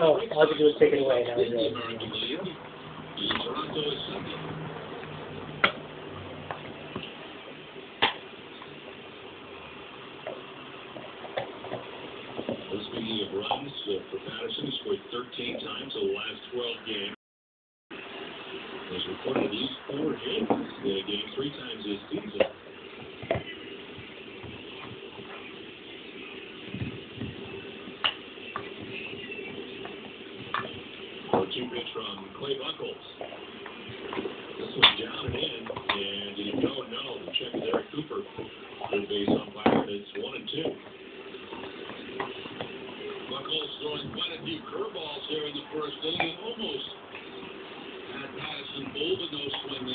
Oh, all I could do was take it away, that was it. American League, Toronto is second. Well, Speaking of runs, uh, for Patterson, he scored 13 times in the last 12 games. He's recorded at least four hits in the game three times this season. two pitch from Clay Buchholz. This one down and in, and you don't know. The check is Eric Cooper. Third base umpire, it's one and two. Buchholz throwing quite a few curveballs here in the first inning, almost had Patterson Bull, but no swing